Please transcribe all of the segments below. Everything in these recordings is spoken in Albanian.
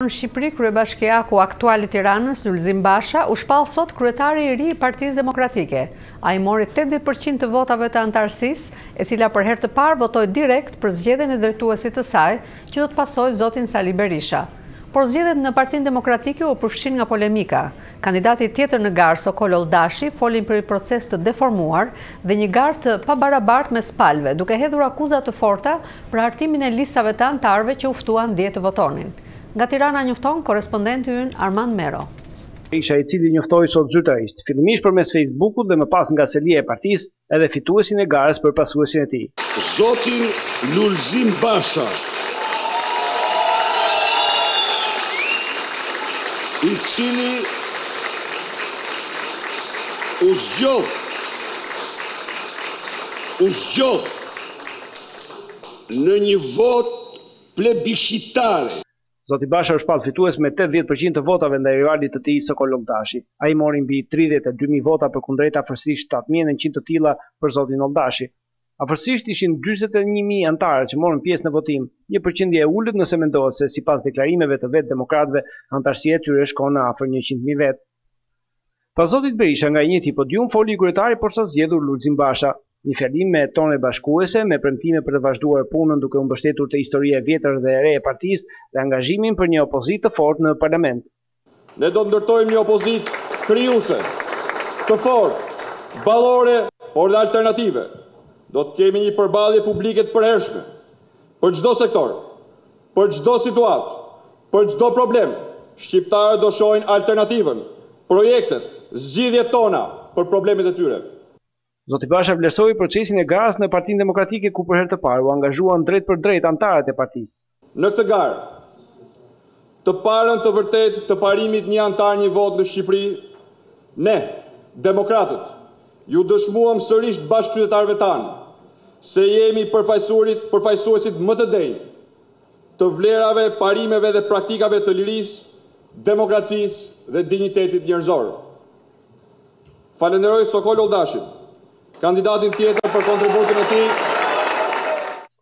Në Shqipëri, kryebashkiaku aktual i Tiranës, Lulzim Basha, u shpall sot kryetari i ri i Partisë Demokratike. Ai mori tetëdhjetë për qind të votave të anëtarësisë, e cila për herë të parë votoi direkt për zgjedhjen e drejtuesit të saj, që do të pasojë zotin Sali Berisha. Por zgjedhjet në Partinë Demokratike u përfshinë nga polemika. Kandidati tjetër në garë, Sokol Olldashi, foli për një proces të deformuar dhe një garë të pabarabartë mes palëve, duke hedhur akuza të forta për hartimin e listave të anëtarëve që u ftuan dje të votonin. Nga Tirana njofton korrespondenti ynë Armand Mero. Berisha, i cili njoftoi sot zyrtarisht, fillimisht përmes Facebook-ut dhe më pas nga selia e partisë, edhe fituesin e garës për pasuesin e tij. Zotin Lulzim Basha, i cili u zgjodh, u zgjodh në një votë plebishitare. Zoti Basha u shpall fitues me tetëdhjetë për qind të votave ndaj rivalit të tij Sokol Olldashi. Ai mori mbi tridhjetë e dy mijë vota përkundrejt afërsisht shtatë mijë e nëntëqind të tilla për zotin Olldashi. Afërsisht ishin dyzet e një mijë anëtarë që morën pjesë në votim, një përqindje e ulët nëse mendohet se sipas deklarimeve të vetë demokratëve anëtarësia e tyre shkon në afër njëqind mijë vetë. Pas zotit Berisha nga i njëjti podium foli kryetari i porsazgjedhur Lulzim Basha. Një fjalim me tone bashkuese, me premtime për të vazhduar punën duke u mbështetur te historia e vjetër dhe e re e partisë dhe angazhimin për një opozitë të fortë në parlament. Ne do të ndërtojmë një opozitë krijuese, të fortë, ballore por dhe alternative. Do të kemi një përballje publike të përhershme për çdo sektor, Për çdo situatë, për çdo problem, shqiptarët do shohin alternativën, projektet, zgjidhjet tona për problemet e tyre. Zoti Basha vlerësoi procesin e garës në Partinë Demokratike ku për herë të parë u angazhuan drejtpërdrejt anëtarët e partisë. Në këtë garë, të parën të vërtetë të parimit një anëtar një votë në Shqipëri, ne, demokratët, Iu dëshmuam sërish bashkëqytetarëve tanë se jemi përfaqësuarit, përfaqësuesit më të denjë të vlerave, parimeve dhe praktikave të lirisë, demokracisë dhe dinjitetit njerëzor. Falënderoj Sokol Olldashin, kandidatin tjetër për kontributin e tij.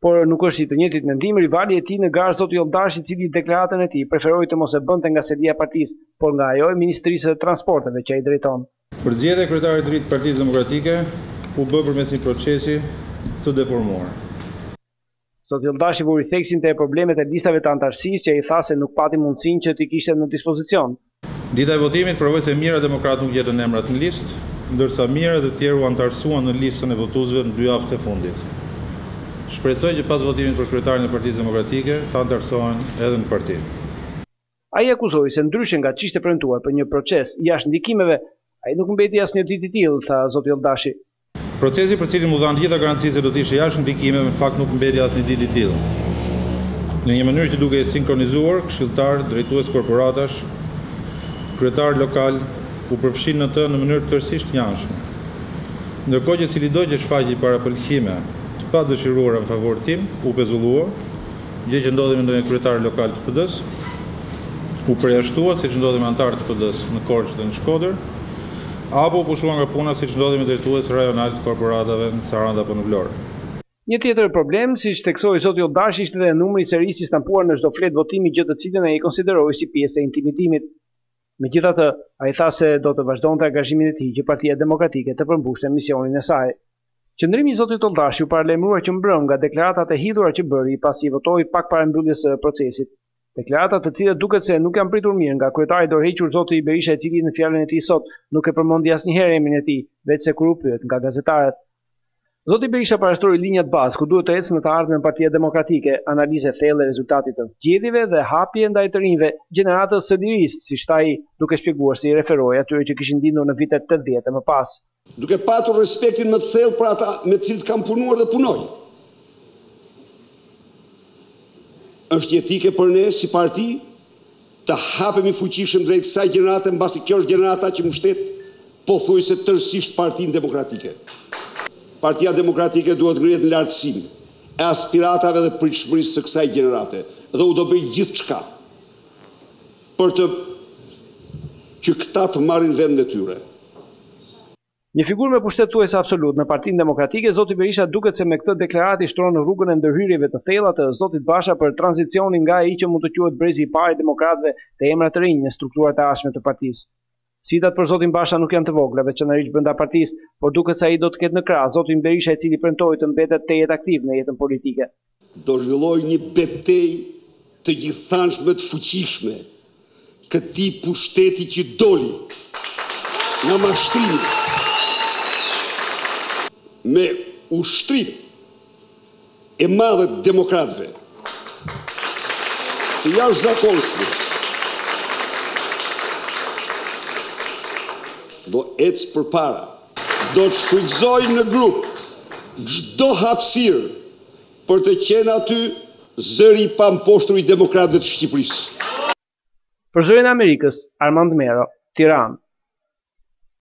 Por nuk është i të njëjtit mendim rivali i tij në garë zoti Olldashi i cili deklaratën e tij preferoi të mos e bënte nga selia e partisë, por nga ajo e Ministrisë së Transporteve që ai drejton. Përzgjedhja e kryetarit të ri të Partisë Demokratike u bë përmes një procesi të deformuar. Zoti Olldashi vuri theksin te problemet e listave të anëtarësisë që ai tha se nuk pati mundësinë që t'i kishte në dispozicion. Dita e votimit provoi se mijëra demokratë nuk gjetën emrat në listë, ndërsa mijëra të tjerë u anëtarësuan në listën e votuesve në dy javët e fundit. Shpresoj që pas votimit për kryetarin e Partisë Demokratike të anëtarësohen edhe në parti. Ai akuzoi se ndryshe nga ç'ishte premtuar për një proces jashtë ndikimeve, ai nuk mbeti asnjë ditë i tillë, tha zoti Olldashi. Procesi për cilin m'u dhanë të gjitha garancitë se do të ishte jashtë ndikimeve në fakt nuk mbeti asnjë ditë i tillë. Në një mënyrë që dukej e sinkronizuar, këshilltarë, drejtues korporatash, kryetarë lokalë u përfshinë në të në mënyrë tërësisht t'njanshme. Ndërkohë që cilido që shfaqi parapëlqime të padëshiruara në favor tim u pezullua, Gjë që ndodhi me ndonjë kryetar lokal të PD-së, u përjashtua siç ndodhi me anëtarë të PD-së në Korçë dhe në Shkodër, apo u pushua nga puna siç ndodhi me drejtues rajonalë të korporatave në Sarandë apo në Vlorë. Një tjetër problem, siç theksoi zoti Olldashi ishte dhe numri i serisë i stampuar në çdo fletë votimi gjë të cilën ai e konsideroi si pjesë e intimidimit. Megjithatë, ai tha se do të vazhdonte angazhimin e tij që Partia Demokratike të përmbushte misionin e saj. Qëndrimi i zotit Olldashi u paralajmërua që mbrëmë nga deklaratat e hidhura që bëri pasi votoi pak para mbylljes së procesit, deklarata të cilat duket se nuk janë pritur mirë nga kryetari i dorëhequr zoti Berisha i cili në fjalën e tij sot nuk e përmendi asnjëherë emrin e tij, veçse kur u pyet nga gazetarët. Zoti Berisha parashtroi linjat bazë ku duhet të ecë në të ardhmen Partia Demokratike, analizë e thellë e rezultatit të zgjedhjeve dhe hapje ndaj të rinjve, gjeneratës së lirisë, siç tha ai, duke shpjeguar se i referohej atyre që kishin lindur në vitet tetëdhjetë e më pas. Duke patur respektin më të thellë për ata me të cilët kam punuar dhe punoj. Është jetike për ne si parti Të hapemi fuqishëm drejt kësaj gjenerate mbasi kjo është gjenerata që mbështet pothuajse tërësisht Partinë Demokratike. Partia Demokratike duhet ngrihet në lartësinë e aspiratave dhe pritshmërisë së kësaj gjenerate dhe unë do bëj gjithçka për të që këta të marrin vendin e tyre. Një figurë me pushtet thuajse absolut në Partinë Demokratike, zoti Berisha duket se me këtë deklaratë i shtron rrugën e ndërhyrjeve të thella të zotit Basha për tranzicionin nga ai që mund të quhet brezi i parë i demokratëve te emra të rinj në strukturat e ardhshme të partisë. Sfidat për zotin Basha nuk janë të vogla, veçanërisht brenda partisë, por duket se ai do të ketë në krah zotin Berisha i cili premtoi të mbetet tejet aktiv në jetën politike. Do zhvillojë një betejë të gjithanshme të fuqishme këtij pushteti që doli nga mashtrimi me ushtrinë e madhe të demokratëve të jashtëzakonshme. Do ecë përpara. Do shfrytëzojë në grup çdo hapësirë për të qenë aty zëri i pamposhtur i demokratëve të Shqipërisë. Për Zërin e Amerikës, Armand Mero, Tiranë.